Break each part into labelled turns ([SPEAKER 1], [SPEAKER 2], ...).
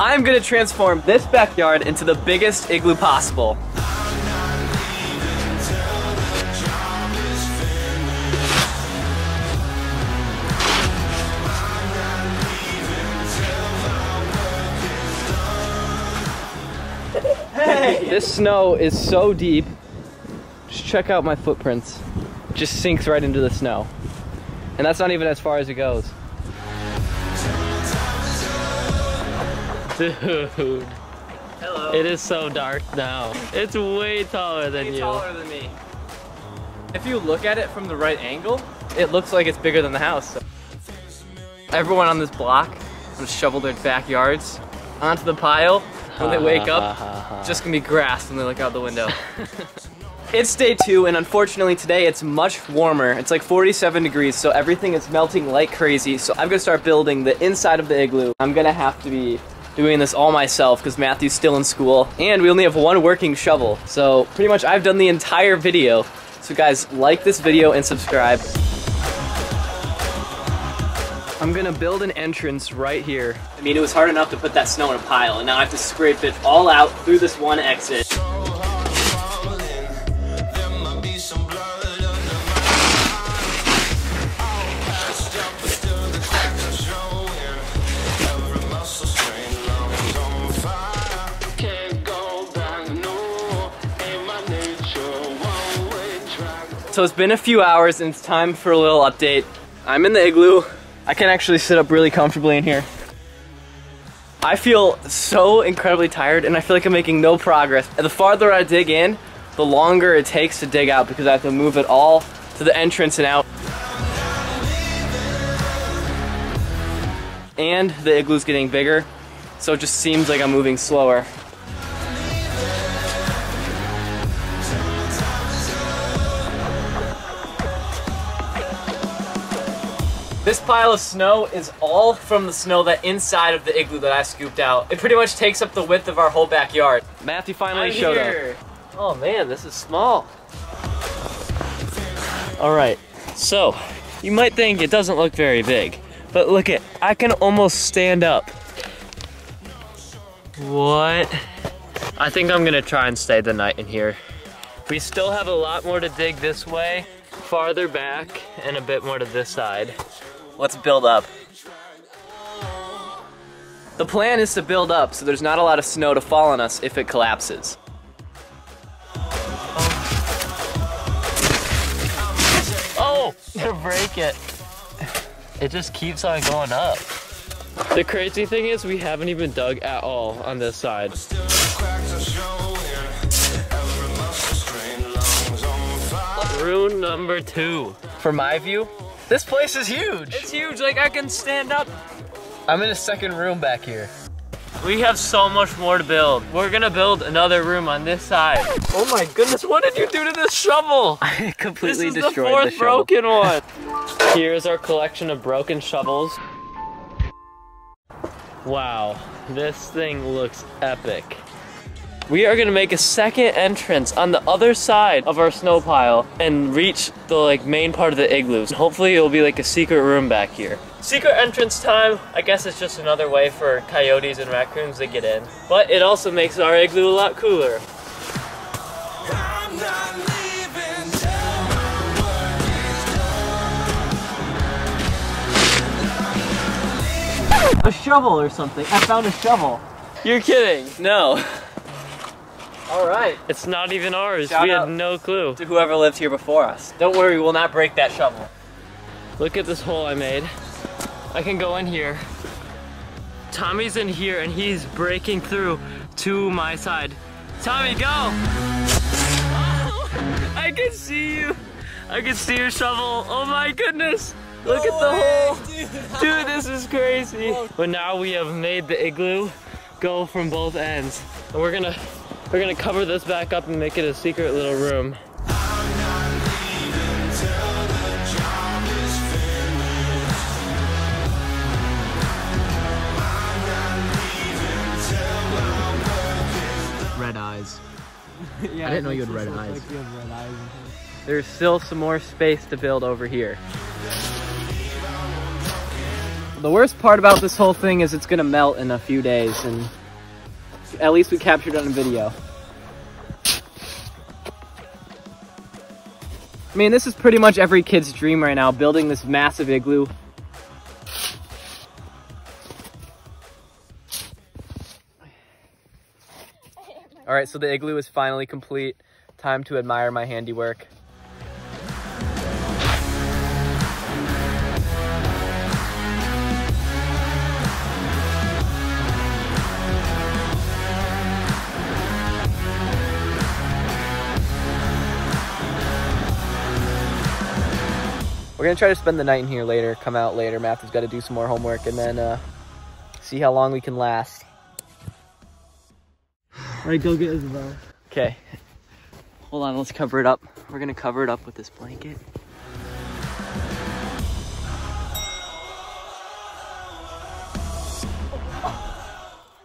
[SPEAKER 1] I'm gonna transform this backyard into the biggest igloo possible. Hey! This snow is so deep. Just check out my footprints. Just sinks right into the snow. And that's not even as far as it goes.
[SPEAKER 2] Dude,
[SPEAKER 1] Hello.
[SPEAKER 2] it is so dark now. It's way taller than
[SPEAKER 1] Way
[SPEAKER 2] you.
[SPEAKER 1] taller than me. If you look at it from the right angle, it looks like it's bigger than the house. Everyone on this block gonna shovel their backyards onto the pile when they wake up. Just gonna be grass when they look out the window. it's day two, and unfortunately today it's much warmer. It's like 47 degrees, so everything is melting like crazy. So I'm gonna start building the inside of the igloo. I'm gonna have to be doing this all myself because Matthew's still in school, and we only have one working shovel. So pretty much I've done the entire video. So guys, like this video and subscribe. I'm gonna build an entrance right here. I mean, it was hard enough to put that snow in a pile, and now I have to scrape it all out through this one exit. So it's been a few hours and it's time for a little update. I'm in the igloo. I can actually sit up really comfortably in here. I feel so incredibly tired and I feel like I'm making no progress. The farther I dig in, the longer it takes to dig out because I have to move it all to the entrance and out. And the igloo's getting bigger, so it just seems like I'm moving slower. This pile of snow is all from the snow that inside of the igloo that I scooped out. It pretty much takes up the width of our whole backyard. Matthew finally
[SPEAKER 2] I'm
[SPEAKER 1] showed
[SPEAKER 2] here.
[SPEAKER 1] up. Oh man, this is small.
[SPEAKER 2] All right, so you might think it doesn't look very big, but look at, I can almost stand up. What? I think I'm gonna try and stay the night in here. We still have a lot more to dig this way, farther back, and a bit more to this side.
[SPEAKER 1] Let's build up. The plan is to build up so there's not a lot of snow to fall on us if it collapses.
[SPEAKER 2] Oh, to break it. It just keeps on going up. The crazy thing is we haven't even dug at all on this side. Rune number two.
[SPEAKER 1] For my view, this place is huge.
[SPEAKER 2] It's huge, like I can stand up.
[SPEAKER 1] I'm in a second room back here.
[SPEAKER 2] We have so much more to build. We're gonna build another room on this side. Oh my goodness, what did you do to this shovel?
[SPEAKER 1] I
[SPEAKER 2] This
[SPEAKER 1] completely
[SPEAKER 2] is the fourth
[SPEAKER 1] the shovel.
[SPEAKER 2] broken one. Here's our collection of broken shovels. Wow, this thing looks epic. We are gonna make a second entrance on the other side of our snow pile and reach the like main part of the igloos. Hopefully it'll be like a secret room back here. Secret entrance time, I guess it's just another way for coyotes and raccoons to get in. But it also makes our igloo a lot cooler.
[SPEAKER 1] A shovel or something. I found a shovel.
[SPEAKER 2] You're kidding.
[SPEAKER 1] No. All right.
[SPEAKER 2] It's not even ours.
[SPEAKER 1] Shout
[SPEAKER 2] we had no clue.
[SPEAKER 1] To whoever lived here before us. Don't worry, we will not break that shovel.
[SPEAKER 2] Look at this hole I made. I can go in here. Tommy's in here and he's breaking through to my side. Tommy, go! Oh, I can see you. I can see your shovel. Oh my goodness. Look at the hole. Dude, this is crazy. But now we have made the igloo go from both ends. And we're gonna we're gonna cover this back up and make it a secret little room.
[SPEAKER 3] Red eyes.
[SPEAKER 1] yeah,
[SPEAKER 3] I didn't know you had red eyes.
[SPEAKER 1] There's still some more space to build over here. The worst part about this whole thing is it's gonna melt in a few days, and at least we captured on video. I mean, this is pretty much every kid's dream right now, building this massive igloo. All right, so the igloo is finally complete. Time to admire my handiwork. Gonna try to spend the night in here later, come out later. Matthew's got to do some more homework and then uh, see how long we can last.
[SPEAKER 2] All right, go get Isabel.
[SPEAKER 1] Okay. Hold on, let's cover it up. We're gonna cover it up with this blanket.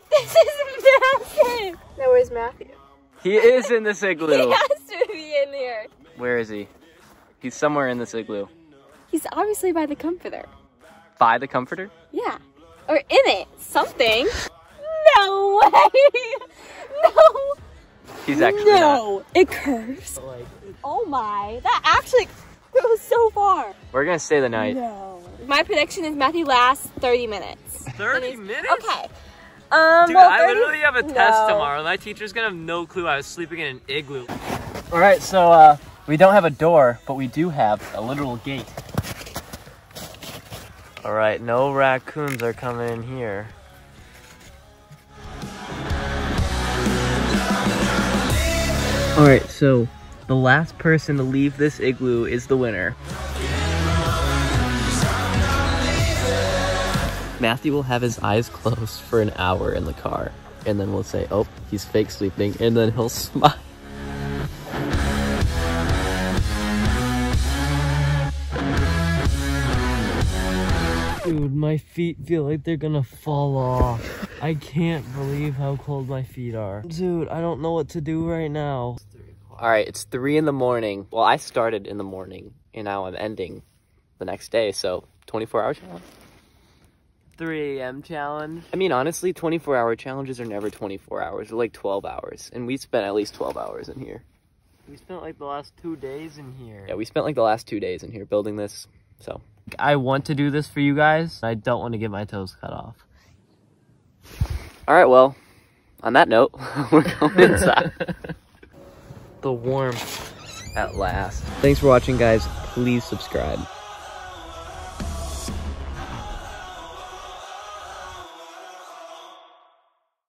[SPEAKER 3] This is massive. Now where's Matthew?
[SPEAKER 1] He is in this igloo.
[SPEAKER 3] He has to be in here.
[SPEAKER 1] Where is he? He's somewhere in this igloo.
[SPEAKER 3] He's obviously by the comforter.
[SPEAKER 1] By the comforter?
[SPEAKER 3] Yeah. Or in it. Something. No way. No.
[SPEAKER 1] He's actually not.
[SPEAKER 3] no. It curves. Oh my. That actually goes so far.
[SPEAKER 1] We're gonna stay the night.
[SPEAKER 3] No. My prediction is Matthew lasts 30 minutes.
[SPEAKER 1] 30 minutes?
[SPEAKER 3] Okay. Um,
[SPEAKER 2] Dude,
[SPEAKER 3] well,
[SPEAKER 2] I literally have a test tomorrow. My teacher's gonna have no clue I was sleeping in an igloo.
[SPEAKER 1] All right, so uh, we don't have a door, but we do have a literal gate.
[SPEAKER 2] All right, no raccoons are coming in here.
[SPEAKER 1] All right, so the last person to leave this igloo is the winner. Matthew will have his eyes closed for an hour in the car, and then we'll say, "Oh, he's fake sleeping," and then he'll smile.
[SPEAKER 2] Dude, my feet feel like they're gonna fall off. I can't believe how cold my feet are. Dude, I don't know what to do right now.
[SPEAKER 1] All right, it's three in the morning. Well, I started in the morning, and now I'm ending the next day. So 24 hour challenge.
[SPEAKER 2] 3 a.m. challenge.
[SPEAKER 1] I mean, honestly, 24 hour challenges are never 24 hours. They're like 12 hours, and we spent at least 12 hours in here.
[SPEAKER 2] We spent like the last two days in here.
[SPEAKER 1] Yeah, we spent like the last two days in here building this. So
[SPEAKER 2] I want to do this for you guys. I don't want to get my toes cut off.
[SPEAKER 1] All right, well, on that note, we're going inside.
[SPEAKER 2] The warmth.
[SPEAKER 1] At last. Thanks for watching, guys. Please subscribe.